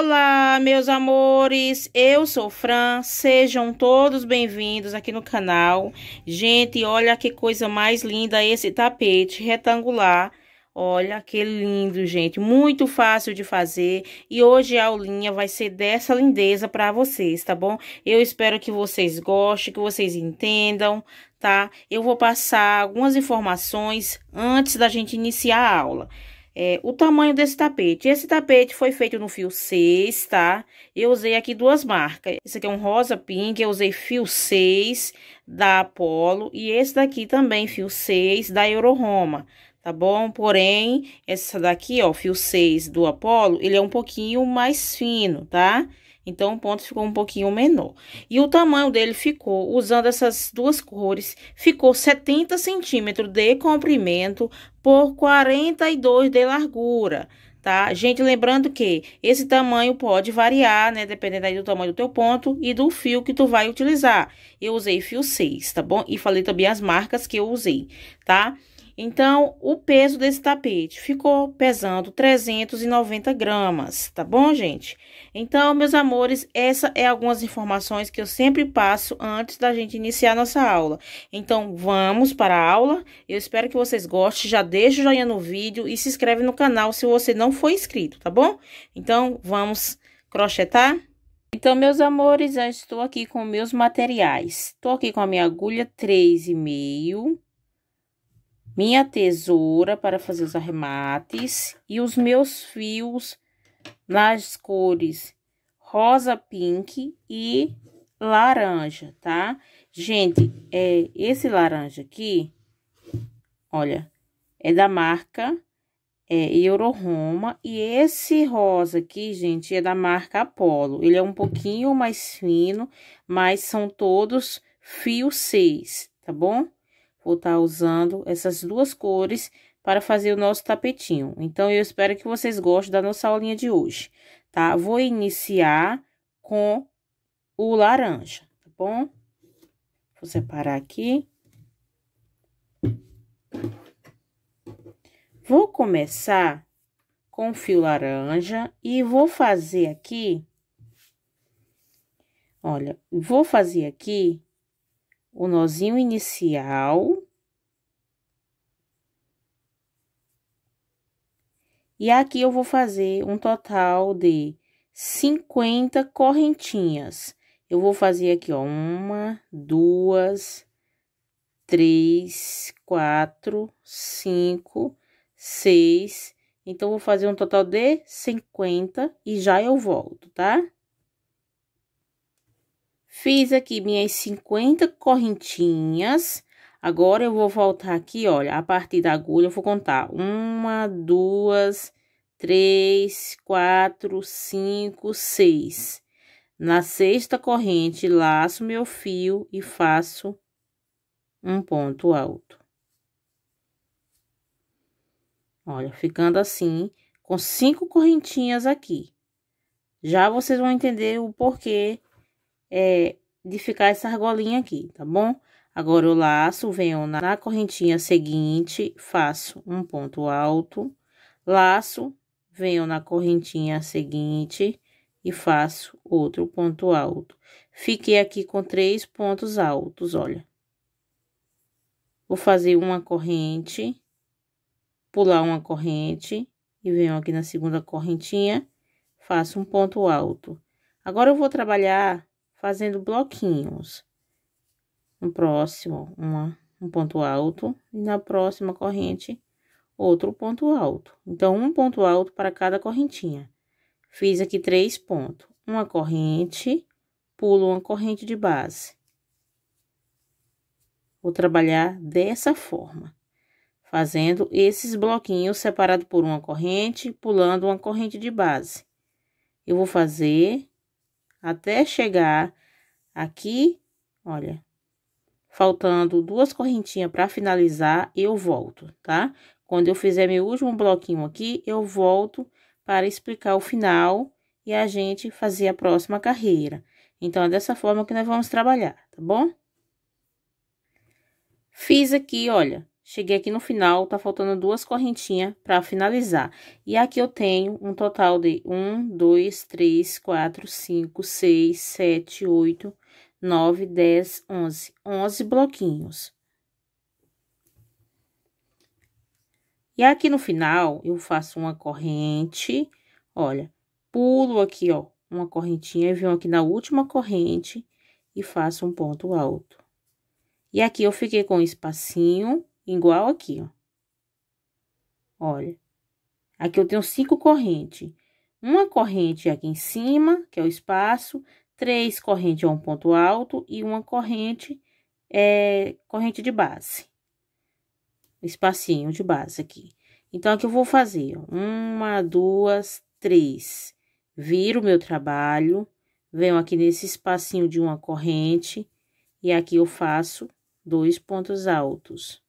Olá, meus amores, eu sou Fran, sejam todos bem-vindos aqui no canal. Gente, olha que coisa mais linda esse tapete retangular. Olha que lindo, gente, muito fácil de fazer e hoje a aulinha vai ser dessa lindeza para vocês, tá bom? Eu espero que vocês gostem, que vocês entendam, tá? Eu vou passar algumas informações antes da gente iniciar a aula é, o tamanho desse tapete. Esse tapete foi feito no fio 6, tá? Eu usei aqui duas marcas. Esse aqui é um rosa pink, eu usei fio 6 da Apollo. E esse daqui também, fio 6 da Euroroma, tá bom? Porém, essa daqui, ó, fio 6 do Apollo, ele é um pouquinho mais fino, tá? Tá? Então, o ponto ficou um pouquinho menor. E o tamanho dele ficou, usando essas duas cores, ficou 70 centímetros de comprimento por 42 de largura, tá? Gente, lembrando que esse tamanho pode variar, né? Dependendo aí do tamanho do teu ponto e do fio que tu vai utilizar. Eu usei fio 6, tá bom? E falei também as marcas que eu usei, tá? Então, o peso desse tapete ficou pesando 390 gramas, tá bom, gente? Então, meus amores, essa é algumas informações que eu sempre passo antes da gente iniciar nossa aula. Então, vamos para a aula. Eu espero que vocês gostem. Já deixa o joinha no vídeo e se inscreve no canal se você não for inscrito, tá bom? Então, vamos crochetar? Então, meus amores, já estou aqui com meus materiais. Estou aqui com a minha agulha 3,5 minha tesoura para fazer os arremates e os meus fios nas cores rosa pink e laranja, tá? Gente, é, esse laranja aqui, olha, é da marca é, Euroroma. E esse rosa aqui, gente, é da marca Apollo. Ele é um pouquinho mais fino, mas são todos fio 6, tá bom? Vou estar tá usando essas duas cores para fazer o nosso tapetinho. Então, eu espero que vocês gostem da nossa aulinha de hoje, tá? Vou iniciar com o laranja, tá bom? Vou separar aqui. Vou começar com o fio laranja e vou fazer aqui, olha, vou fazer aqui o nozinho inicial. E aqui eu vou fazer um total de 50 correntinhas. Eu vou fazer aqui, ó, uma, duas, três, quatro, cinco, seis. Então, vou fazer um total de 50 e já eu volto, tá? Fiz aqui minhas 50 correntinhas. Agora, eu vou voltar aqui, olha, a partir da agulha, eu vou contar. Uma, duas, três, quatro, cinco, seis. Na sexta corrente, laço meu fio e faço um ponto alto. Olha, ficando assim, com cinco correntinhas aqui. Já vocês vão entender o porquê é, de ficar essa argolinha aqui, tá bom? Agora, eu laço, venho na, correntinha seguinte, faço um ponto alto, laço, venho na correntinha seguinte e faço outro ponto alto. Fiquei aqui com três pontos altos, olha. Vou fazer uma corrente, pular uma corrente e venho aqui na segunda correntinha, faço um ponto alto. Agora, eu vou trabalhar fazendo bloquinhos. No próximo, uma, um ponto alto, e na próxima corrente, outro ponto alto. Então, um ponto alto para cada correntinha. Fiz aqui três pontos. Uma corrente, pulo uma corrente de base. Vou trabalhar dessa forma, fazendo esses bloquinhos separados por uma corrente, pulando uma corrente de base. Eu vou fazer até chegar aqui, olha, faltando duas correntinhas para finalizar, eu volto, tá? Quando eu fizer meu último bloquinho aqui, eu volto para explicar o final e a gente fazer a próxima carreira. Então, é dessa forma que nós vamos trabalhar, tá bom? Fiz aqui, olha, cheguei aqui no final, tá faltando duas correntinhas para finalizar. E aqui eu tenho um total de um, dois, três, quatro, cinco, seis, sete, oito, nove, dez, onze. Onze bloquinhos. E aqui no final, eu faço uma corrente, olha, pulo aqui, ó, uma correntinha, venho aqui na última corrente e faço um ponto alto. E aqui eu fiquei com um espacinho igual aqui, ó. Olha. Aqui eu tenho cinco correntes. Uma corrente aqui em cima, que é o espaço, três correntes é um ponto alto e uma corrente é corrente de base. Espacinho de base aqui. Então, aqui eu vou fazer, uma, duas, três. Viro o meu trabalho, venho aqui nesse espacinho de uma corrente e aqui eu faço dois pontos altos.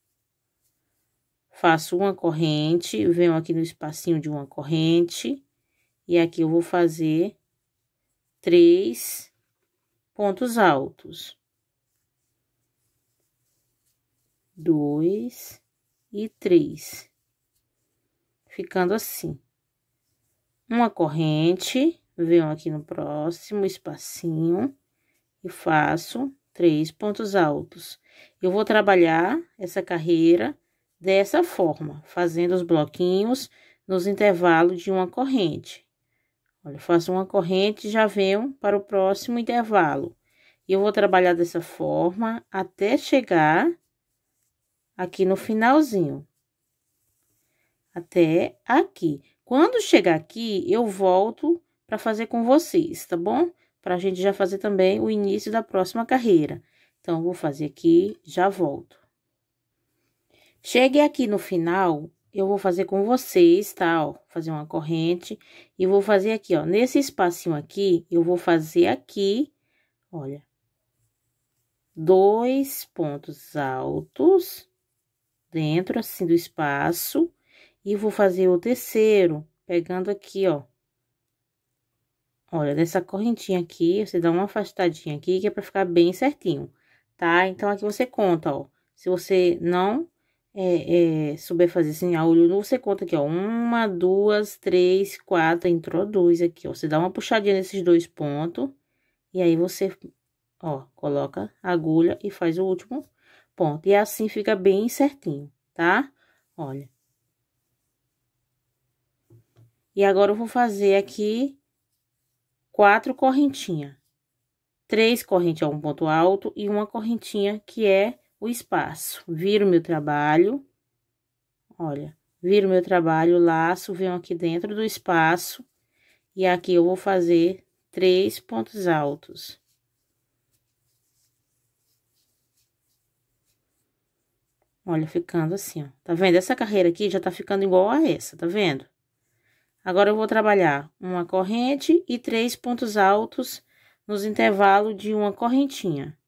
Faço uma corrente, venho aqui no espacinho de uma corrente e aqui eu vou fazer três pontos altos. Dois e três. Ficando assim. Uma corrente, venho aqui no próximo espacinho e faço três pontos altos. Eu vou trabalhar essa carreira dessa forma, fazendo os bloquinhos nos intervalos de uma corrente. Olha, faço uma corrente e já venho para o próximo intervalo. E eu vou trabalhar dessa forma até chegar aqui no finalzinho. Até aqui. Quando chegar aqui, eu volto para fazer com vocês, tá bom? Para a gente já fazer também o início da próxima carreira. Então, vou fazer aqui, já volto. Cheguei aqui no final, eu vou fazer com vocês, tá? Ó, fazer uma corrente e vou fazer aqui, ó, nesse espacinho aqui, eu vou fazer aqui, olha, dois pontos altos dentro, assim, do espaço e vou fazer o terceiro, pegando aqui, ó. Olha, dessa correntinha aqui, você dá uma afastadinha aqui, que é pra ficar bem certinho tá? Então, aqui você conta, ó. Se você não é, é, souber fazer assim, a olho nu, você conta aqui, ó. Uma, duas, três, quatro, introduz aqui, ó. Você dá uma puxadinha nesses dois pontos. E aí, você, ó, coloca a agulha e faz o último ponto. E assim fica bem certinho, tá? Olha. E agora, eu vou fazer aqui quatro correntinhas três correntes a um ponto alto e uma correntinha que é o espaço. Viro meu trabalho, olha, viro meu trabalho, laço, venho aqui dentro do espaço e aqui eu vou fazer três pontos altos. Olha, ficando assim, ó. Tá vendo? Essa carreira aqui já tá ficando igual a essa, tá vendo? Agora, eu vou trabalhar uma corrente e três pontos altos nos intervalos de uma correntinha.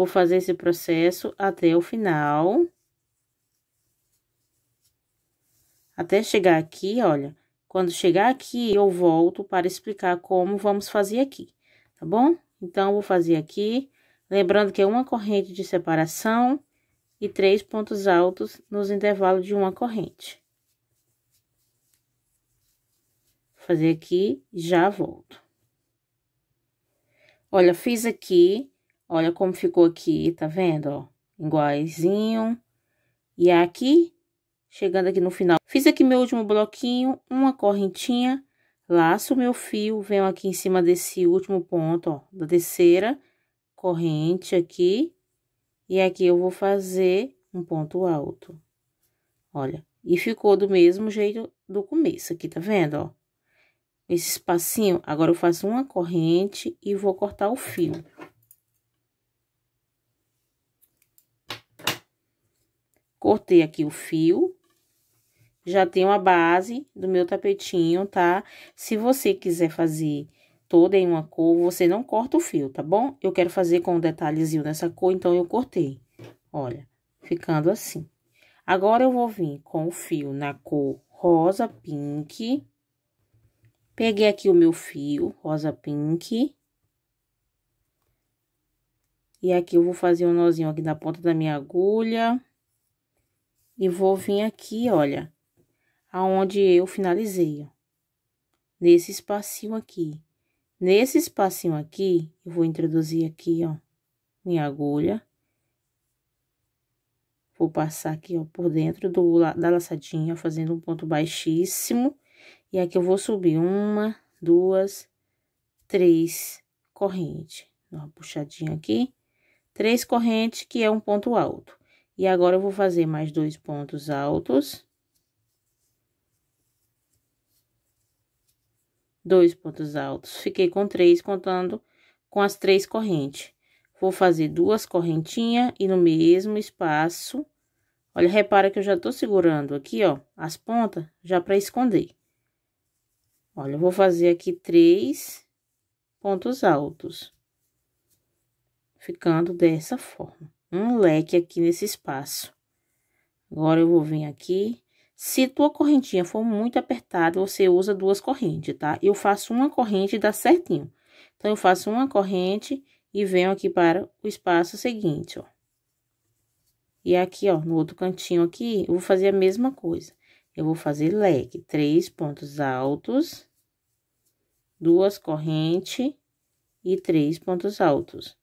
Vou fazer esse processo até o final. Até chegar aqui, olha. Quando chegar aqui, eu volto para explicar como vamos fazer aqui, tá bom? Então, vou fazer aqui, lembrando que é uma corrente de separação e três pontos altos nos intervalos de uma corrente. fazer aqui, já volto. Olha, fiz aqui, olha como ficou aqui, tá vendo, ó? Iguaizinho. E aqui, chegando aqui no final, fiz aqui meu último bloquinho, uma correntinha, laço meu fio, venho aqui em cima desse último ponto, ó, da terceira corrente aqui. E aqui eu vou fazer um ponto alto. Olha, e ficou do mesmo jeito do começo aqui, tá vendo, ó? esse espacinho, agora eu faço uma corrente e vou cortar o fio. Cortei aqui o fio, já tenho a base do meu tapetinho, tá? Se você quiser fazer toda em uma cor, você não corta o fio, tá bom? Eu quero fazer com um detalhezinho nessa cor, então eu cortei. Olha, ficando assim. Agora, eu vou vir com o fio na cor rosa pink Peguei aqui o meu fio rosa pink. E aqui eu vou fazer um nozinho aqui na ponta da minha agulha. E vou vir aqui, olha, aonde eu finalizei, ó. Nesse espacinho aqui. Nesse espacinho aqui, eu vou introduzir aqui, ó, minha agulha. Vou passar aqui, ó, por dentro do, da laçadinha, fazendo um ponto baixíssimo. E aqui eu vou subir uma, duas, três correntes. Uma puxadinha aqui. Três correntes, que é um ponto alto. E agora, eu vou fazer mais dois pontos altos. Dois pontos altos. Fiquei com três, contando com as três correntes. Vou fazer duas correntinhas e no mesmo espaço. Olha, repara que eu já tô segurando aqui, ó, as pontas, já para esconder. Olha, eu vou fazer aqui três pontos altos. Ficando dessa forma um leque aqui nesse espaço. Agora, eu vou vir aqui. Se tua correntinha for muito apertada, você usa duas correntes, tá? Eu faço uma corrente e dá certinho. Então, eu faço uma corrente e venho aqui para o espaço seguinte, ó. E aqui, ó, no outro cantinho aqui, eu vou fazer a mesma coisa. Eu vou fazer leque, três pontos altos, duas correntes e três pontos altos.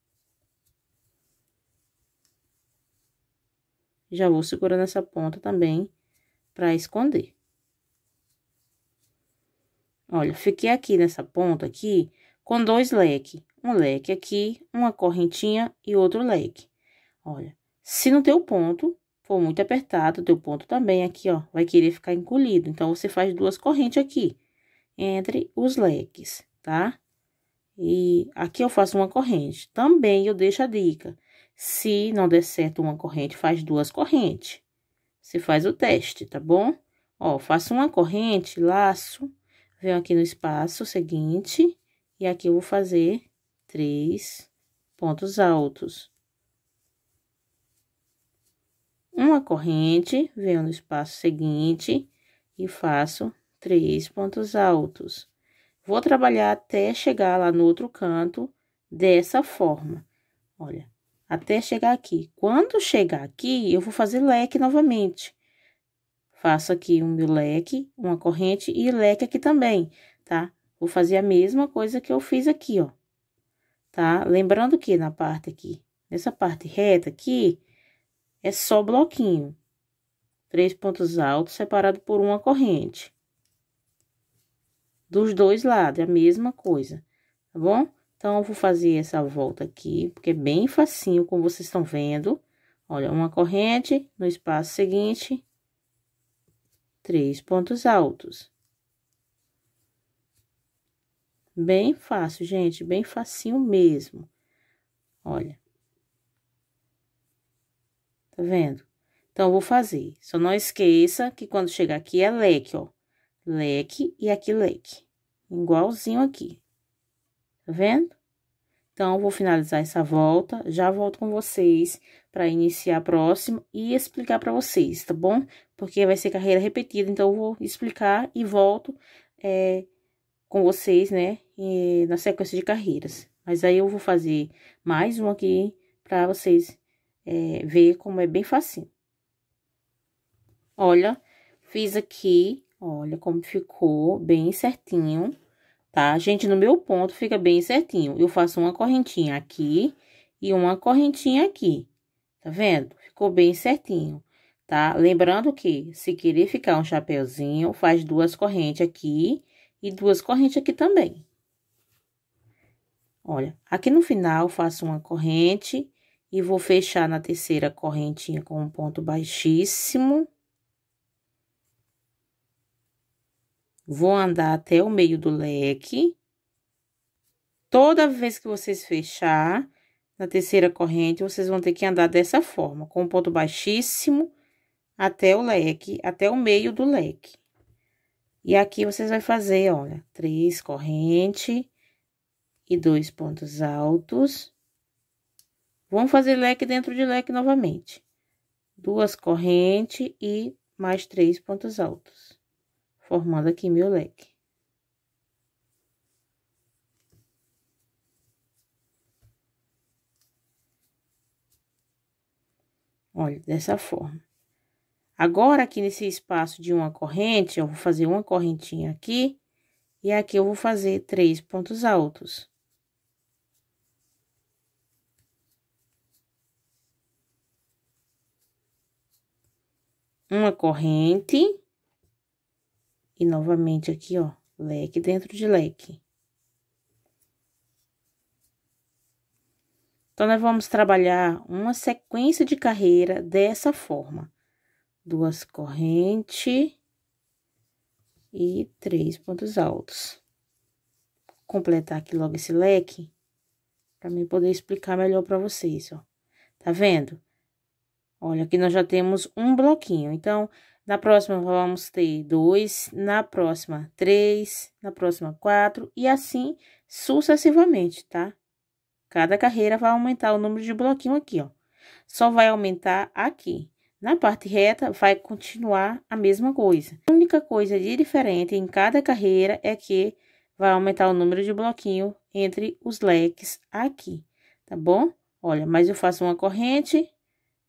Já vou segurando essa ponta também para esconder. Olha, fiquei aqui nessa ponta aqui com dois leques. Um leque aqui, uma correntinha e outro leque. Olha, se no teu ponto for muito apertado, teu ponto também aqui, ó, vai querer ficar encolhido. Então, você faz duas correntes aqui, entre os leques, tá? E aqui eu faço uma corrente. Também eu deixo a dica. Se não der certo uma corrente, faz duas correntes. Você faz o teste, tá bom? Ó, faço uma corrente, laço, venho aqui no espaço seguinte, e aqui eu vou fazer três pontos altos. Uma corrente, venho no espaço seguinte e faço três pontos altos. Vou trabalhar até chegar lá no outro canto dessa forma. Olha, até chegar aqui. Quando chegar aqui, eu vou fazer leque novamente. Faço aqui o meu leque, uma corrente e leque aqui também, tá? Vou fazer a mesma coisa que eu fiz aqui, ó. Tá? Lembrando que na parte aqui, nessa parte reta aqui, é só bloquinho. Três pontos altos separado por uma corrente. Dos dois lados, é a mesma coisa, tá bom? Então, vou fazer essa volta aqui, porque é bem facinho, como vocês estão vendo. Olha, uma corrente no espaço seguinte, três pontos altos. Bem fácil, gente, bem facinho mesmo. Olha. Tá vendo? Então, vou fazer. Só não esqueça que quando chegar aqui é leque, ó. Leque e aqui leque. Igualzinho aqui. Tá vendo? Então, vou finalizar essa volta, já volto com vocês para iniciar a próxima e explicar para vocês, tá bom? Porque vai ser carreira repetida, então eu vou explicar e volto é, com vocês, né, e, na sequência de carreiras. Mas aí eu vou fazer mais um aqui para vocês é, ver como é bem facinho. Olha, fiz aqui, olha como ficou bem certinho tá? Gente, no meu ponto fica bem certinho. Eu faço uma correntinha aqui e uma correntinha aqui, tá vendo? Ficou bem certinho, tá? Lembrando que, se querer ficar um chapeuzinho, faz duas correntes aqui e duas correntes aqui também. Olha, aqui no final, faço uma corrente e vou fechar na terceira correntinha com um ponto baixíssimo. Vou andar até o meio do leque. Toda vez que vocês fechar na terceira corrente, vocês vão ter que andar dessa forma, com um ponto baixíssimo até o leque, até o meio do leque. E aqui vocês vai fazer, olha, três correntes e dois pontos altos. Vamos fazer leque dentro de leque novamente. Duas correntes e mais três pontos altos formando aqui meu leque. Olha, dessa forma. Agora, aqui nesse espaço de uma corrente, eu vou fazer uma correntinha aqui, e aqui eu vou fazer três pontos altos. Uma corrente, e novamente aqui, ó, leque dentro de leque. Então, nós vamos trabalhar uma sequência de carreira dessa forma duas correntes e três pontos altos. Vou completar aqui logo esse leque, para mim poder explicar melhor para vocês, ó. Tá vendo? Olha, aqui nós já temos um bloquinho. Então, na próxima vamos ter dois, na próxima três, na próxima quatro e assim sucessivamente, tá? Cada carreira vai aumentar o número de bloquinho aqui, ó. Só vai aumentar aqui. Na parte reta, vai continuar a mesma coisa. A única coisa de diferente em cada carreira é que vai aumentar o número de bloquinho entre os leques aqui, tá bom? Olha, mas eu faço uma corrente,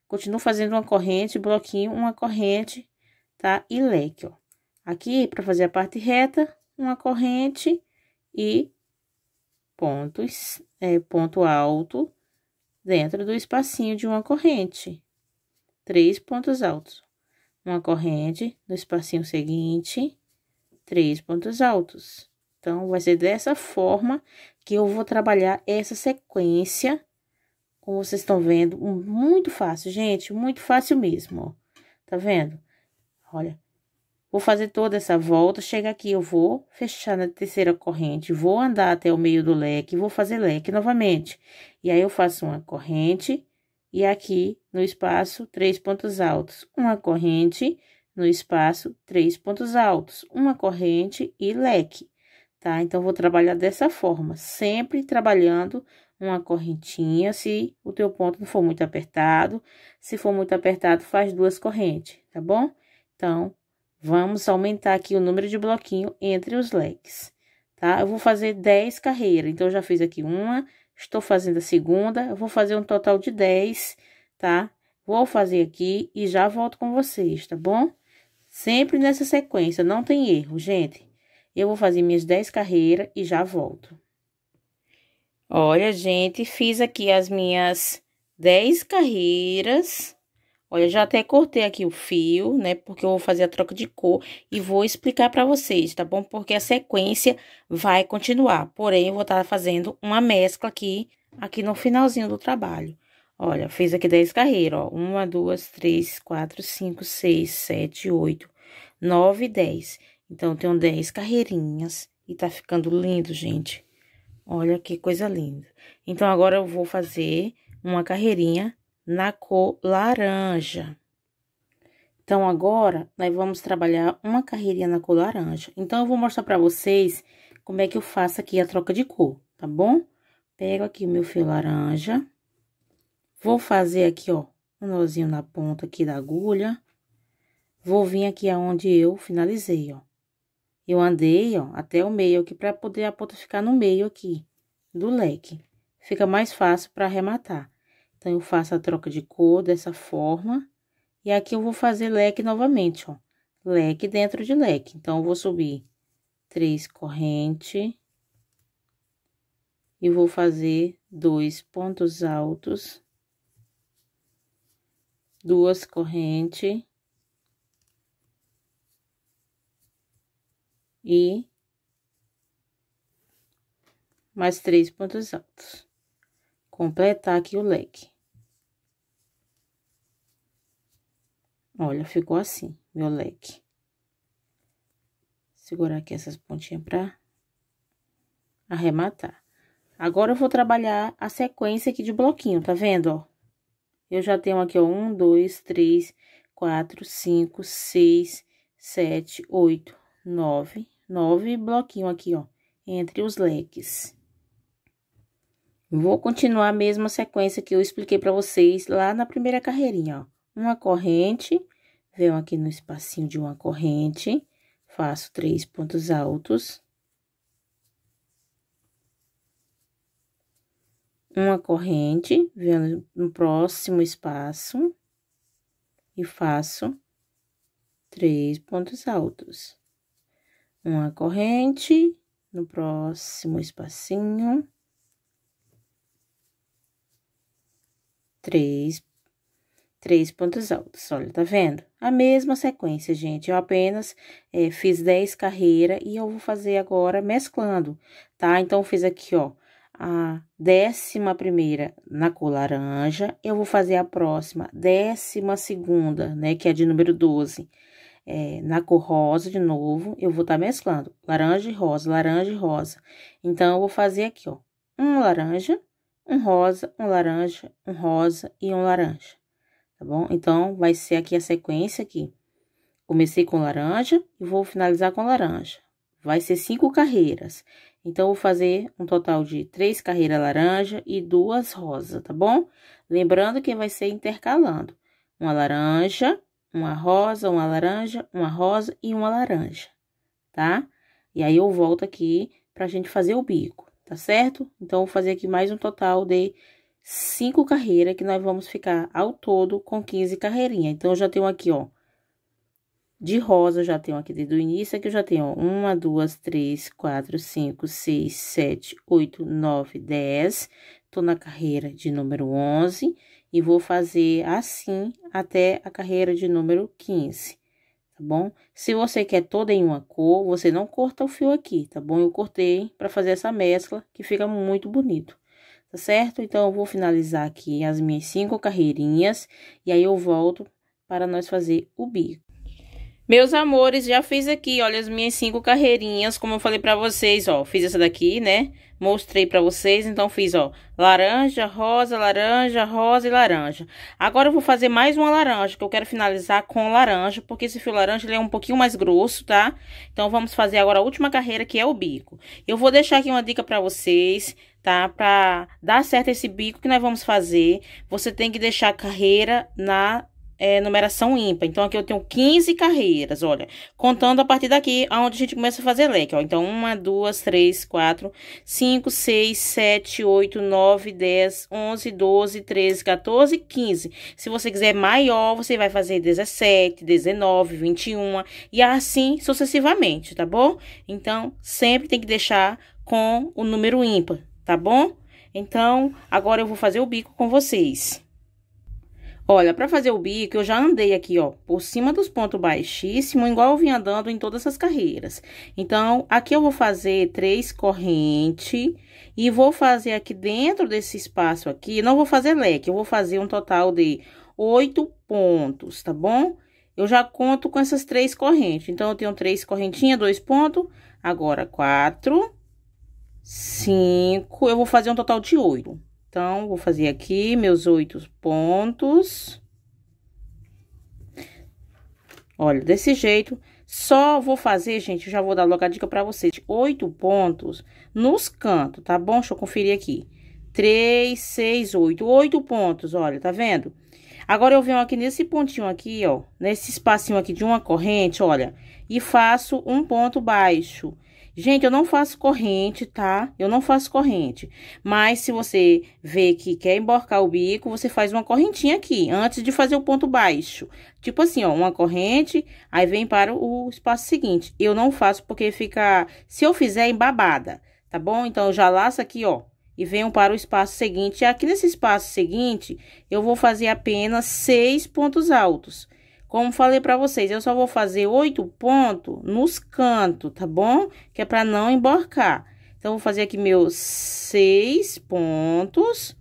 continuo fazendo uma corrente, bloquinho, uma corrente, tá? E leque, ó. Aqui, para fazer a parte reta, uma corrente e pontos, é, ponto alto dentro do espacinho de uma corrente três pontos altos. Uma corrente no espacinho seguinte, três pontos altos. Então, vai ser dessa forma que eu vou trabalhar essa sequência. Como vocês estão vendo, muito fácil, gente, muito fácil mesmo, ó. Tá vendo? Olha, vou fazer toda essa volta, chega aqui, eu vou fechar na terceira corrente, vou andar até o meio do leque, vou fazer leque novamente. E aí, eu faço uma corrente, e aqui no espaço três pontos altos, uma corrente no espaço três pontos altos, uma corrente e leque, tá? Então, vou trabalhar dessa forma, sempre trabalhando uma correntinha, se o teu ponto não for muito apertado, se for muito apertado, faz duas correntes, tá bom? Então, vamos aumentar aqui o número de bloquinho entre os leques, tá? Eu vou fazer 10 carreiras, então, eu já fiz aqui uma, Estou fazendo a segunda, eu vou fazer um total de 10, tá? Vou fazer aqui e já volto com vocês, tá bom? Sempre nessa sequência, não tem erro, gente. Eu vou fazer minhas 10 carreiras e já volto. Olha, gente, fiz aqui as minhas 10 carreiras Olha, já até cortei aqui o fio, né? Porque eu vou fazer a troca de cor e vou explicar para vocês, tá bom? Porque a sequência vai continuar. Porém, eu vou estar tá fazendo uma mescla aqui, aqui no finalzinho do trabalho. Olha, fiz aqui 10 carreiras, ó. Uma, duas, três, quatro, cinco, seis, sete, oito, nove, dez. Então, tenho 10 carreirinhas e tá ficando lindo, gente. Olha que coisa linda. Então, agora eu vou fazer uma carreirinha na cor laranja. Então, agora, nós vamos trabalhar uma carreirinha na cor laranja. Então, eu vou mostrar pra vocês como é que eu faço aqui a troca de cor, tá bom? Pego aqui o meu fio laranja. Vou fazer aqui, ó, um nozinho na ponta aqui da agulha. Vou vir aqui aonde eu finalizei, ó. Eu andei, ó, até o meio aqui, pra poder a ponta ficar no meio aqui do leque. Fica mais fácil para arrematar. Então, eu faço a troca de cor dessa forma. E aqui eu vou fazer leque novamente, ó. Leque dentro de leque. Então, eu vou subir três correntes. E vou fazer dois pontos altos. Duas correntes. E mais três pontos altos completar aqui o leque. Olha, ficou assim, meu leque. Segurar aqui essas pontinhas pra arrematar. Agora, eu vou trabalhar a sequência aqui de bloquinho, tá vendo, ó? Eu já tenho aqui, ó, um, dois, três, quatro, cinco, seis, sete, oito, nove, nove bloquinho aqui, ó, entre os leques. Vou continuar a mesma sequência que eu expliquei para vocês lá na primeira carreirinha, ó. Uma corrente, venho aqui no espacinho de uma corrente, faço três pontos altos. Uma corrente, venho no próximo espaço, e faço três pontos altos. Uma corrente no próximo espacinho. Três, três pontos altos, olha, tá vendo? A mesma sequência, gente, eu apenas é, fiz dez carreiras e eu vou fazer agora mesclando, tá? Então, fiz aqui, ó, a décima primeira na cor laranja, eu vou fazer a próxima, décima segunda, né, que é de número 12, é, na cor rosa de novo, eu vou tá mesclando laranja e rosa, laranja e rosa. Então, eu vou fazer aqui, ó, um laranja, um rosa, um laranja, um rosa e um laranja, tá bom? Então, vai ser aqui a sequência aqui. Comecei com laranja e vou finalizar com laranja. Vai ser cinco carreiras. Então, vou fazer um total de três carreiras laranja e duas rosa, tá bom? Lembrando que vai ser intercalando. Uma laranja, uma rosa, uma laranja, uma rosa e uma laranja, tá? E aí, eu volto aqui pra gente fazer o bico, tá certo? Então, vou fazer aqui mais um total de cinco carreiras, que nós vamos ficar ao todo com 15 carreirinhas. Então, eu já tenho aqui, ó, de rosa, eu já tenho aqui desde o início, aqui eu já tenho, ó, uma, duas, três, quatro, cinco, seis, sete, oito, nove, dez. Tô na carreira de número onze e vou fazer assim até a carreira de número 15, tá bom? Se você quer toda em uma cor, você não corta o fio aqui, tá bom? Eu cortei para fazer essa mescla, que fica muito bonito, tá certo? Então, eu vou finalizar aqui as minhas cinco carreirinhas, e aí eu volto para nós fazer o bico. Meus amores, já fiz aqui, olha, as minhas cinco carreirinhas, como eu falei pra vocês, ó. Fiz essa daqui, né? Mostrei pra vocês, então fiz, ó, laranja, rosa, laranja, rosa e laranja. Agora eu vou fazer mais uma laranja, que eu quero finalizar com laranja, porque esse fio laranja, ele é um pouquinho mais grosso, tá? Então, vamos fazer agora a última carreira, que é o bico. Eu vou deixar aqui uma dica pra vocês, tá? Pra dar certo esse bico que nós vamos fazer, você tem que deixar a carreira na é, numeração ímpar. Então, aqui eu tenho 15 carreiras, olha. Contando a partir daqui, aonde a gente começa a fazer leque, ó. Então, 1, 2, 3, 4, 5, 6, 7, 8, 9, 10, 11, 12, 13, 14, 15. Se você quiser maior, você vai fazer 17, 19, 21 e assim sucessivamente, tá bom? Então, sempre tem que deixar com o número ímpar, tá bom? Então, agora eu vou fazer o bico com vocês. Olha, para fazer o bico, eu já andei aqui, ó, por cima dos pontos baixíssimos, igual eu vim andando em todas as carreiras. Então, aqui eu vou fazer três correntes e vou fazer aqui dentro desse espaço aqui, não vou fazer leque, eu vou fazer um total de oito pontos, tá bom? Eu já conto com essas três correntes. Então, eu tenho três correntinhas, dois pontos, agora quatro, cinco, eu vou fazer um total de oito. Então, vou fazer aqui meus oito pontos. Olha, desse jeito. Só vou fazer, gente, já vou dar logo a dica pra vocês. Oito pontos nos cantos, tá bom? Deixa eu conferir aqui. Três, seis, oito. Oito pontos, olha, tá vendo? Agora, eu venho aqui nesse pontinho aqui, ó. Nesse espacinho aqui de uma corrente, olha. E faço um ponto baixo. Gente, eu não faço corrente, tá? Eu não faço corrente. Mas, se você vê que quer emborcar o bico, você faz uma correntinha aqui, antes de fazer o ponto baixo. Tipo assim, ó, uma corrente, aí vem para o espaço seguinte. Eu não faço porque fica... Se eu fizer, embabada, tá bom? Então, eu já laço aqui, ó, e venho para o espaço seguinte. E aqui nesse espaço seguinte, eu vou fazer apenas seis pontos altos. Como falei para vocês, eu só vou fazer oito pontos nos cantos, tá bom? Que é para não emborcar. Então, vou fazer aqui meus seis pontos.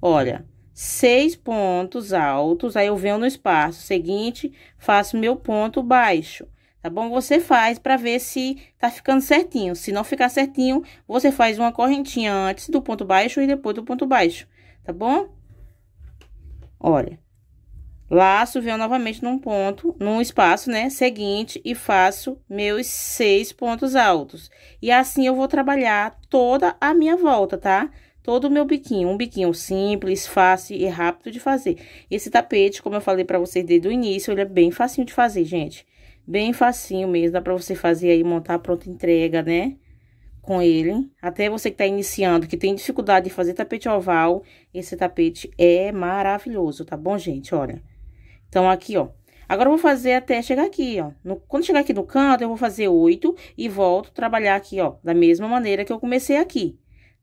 Olha, seis pontos altos. Aí, eu venho no espaço seguinte, faço meu ponto baixo. Tá bom? Você faz para ver se tá ficando certinho. Se não ficar certinho, você faz uma correntinha antes do ponto baixo e depois do ponto baixo. Tá bom? Olha. Laço, venho novamente num ponto, num espaço, né, seguinte, e faço meus seis pontos altos. E assim eu vou trabalhar toda a minha volta, tá? Todo o meu biquinho, um biquinho simples, fácil e rápido de fazer. Esse tapete, como eu falei pra vocês desde o início, ele é bem facinho de fazer, gente. Bem facinho mesmo, dá pra você fazer aí, montar pronta entrega, né? Com ele. Até você que tá iniciando, que tem dificuldade de fazer tapete oval, esse tapete é maravilhoso, tá bom, gente? Olha. Então, aqui, ó, Agora, eu vou fazer até chegar aqui, ó. No, quando chegar aqui no canto, eu vou fazer oito e volto trabalhar aqui, ó, da mesma maneira que eu comecei aqui,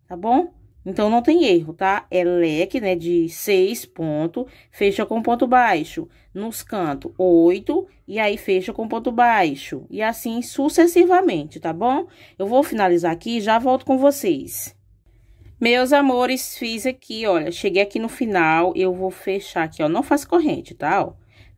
tá bom? Então, não tem erro, tá? É leque, né, de seis pontos, fecha com ponto baixo. Nos cantos, oito, e aí fecha com ponto baixo. E assim sucessivamente, tá bom? Eu vou finalizar aqui e já volto com vocês. Meus amores, fiz aqui, olha, cheguei aqui no final, eu vou fechar aqui, ó, não faz corrente, tá, ó?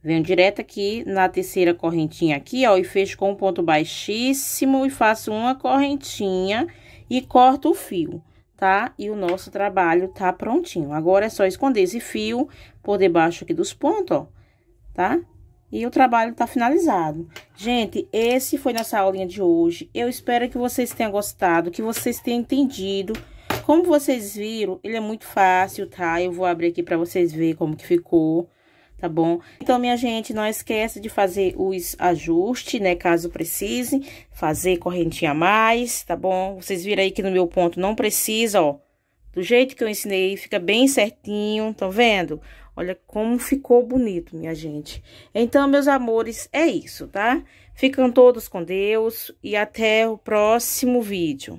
Venho direto aqui na terceira correntinha aqui, ó, e fecho com um ponto baixíssimo e faço uma correntinha e corto o fio, tá? E o nosso trabalho tá prontinho. Agora, é só esconder esse fio por debaixo aqui dos pontos, ó, tá? E o trabalho tá finalizado. Gente, esse foi nossa aulinha de hoje. Eu espero que vocês tenham gostado, que vocês tenham entendido. Como vocês viram, ele é muito fácil, tá? Eu vou abrir aqui pra vocês verem como que ficou tá bom? Então, minha gente, não esqueça de fazer os ajustes, né, caso precise, fazer correntinha a mais, tá bom? Vocês viram aí que no meu ponto não precisa, ó, do jeito que eu ensinei, fica bem certinho, tá vendo? Olha como ficou bonito, minha gente. Então, meus amores, é isso, tá? Ficam todos com Deus e até o próximo vídeo.